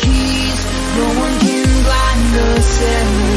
keys. No one can blind us anymore.